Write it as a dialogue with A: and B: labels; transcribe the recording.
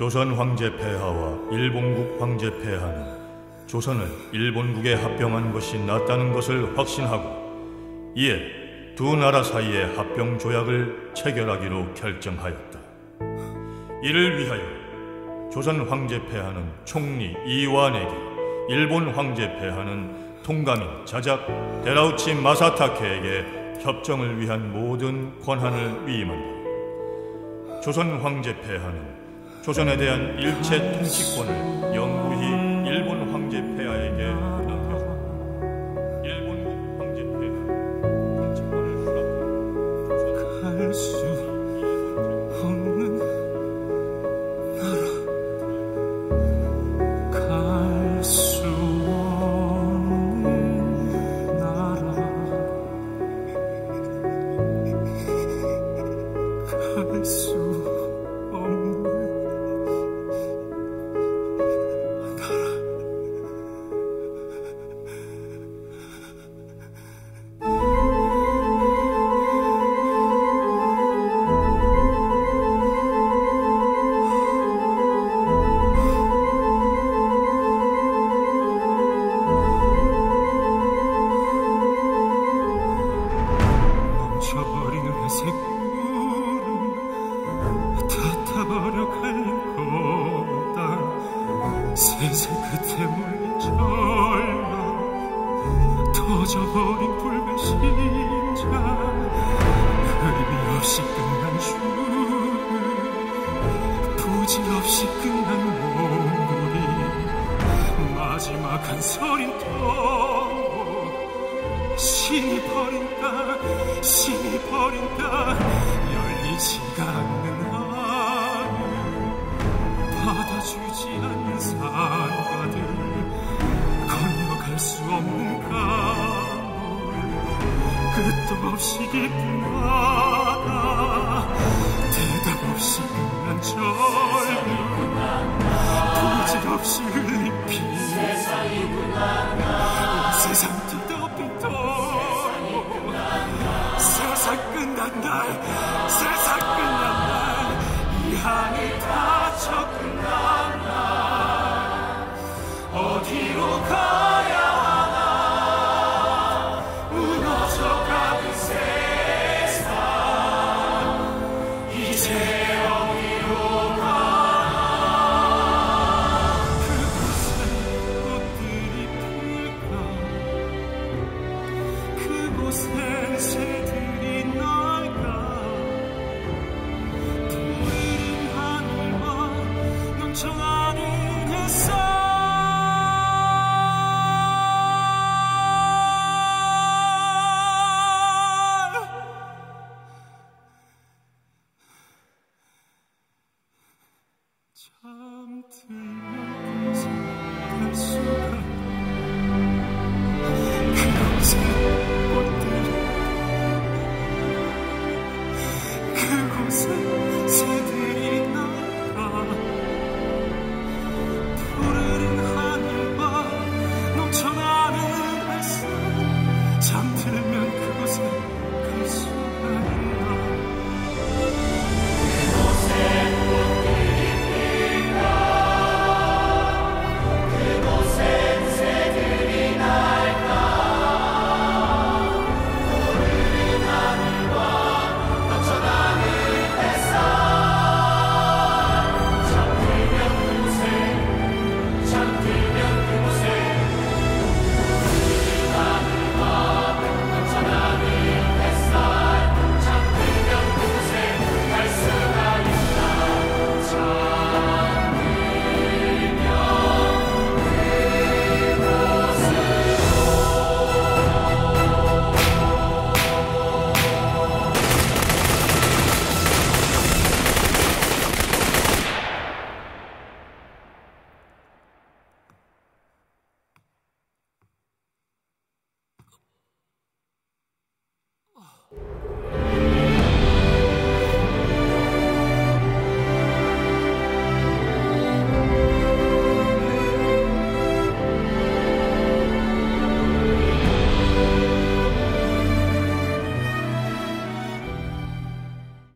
A: 조선 황제 폐하와 일본국 황제 폐하는 조선을 일본국에 합병한 것이 낫다는 것을 확신하고 이에 두 나라 사이의 합병 조약을 체결하기로 결정하였다. 이를 위하여 조선 황제 폐하는 총리 이완에게 일본 황제 폐하는 통감인 자작 데라우치 마사타케에게 협정을 위한 모든 권한을 위임한다. 조선 황제 폐하는 조선에 대한 일체 통치권을
B: 거다 세세 끝에 물린 절망 터져버린 불의 심장 의미 없이 끝난 죽음 부질없이 끝난 몽골이 마지막 한 서린 터고 신이 버린 땅, 신이 버린 땅, 열리지가 않는 주지 않는 산가들, 건너갈 수 없는 강물, 끝도 없이 깊은 바다, 대답 없이 끝난 절벽, 부질 없이 흘린 피, 세상 뒤덮인 도 세상 끝난 날 세상 잠들면서 갈 수가 그 영생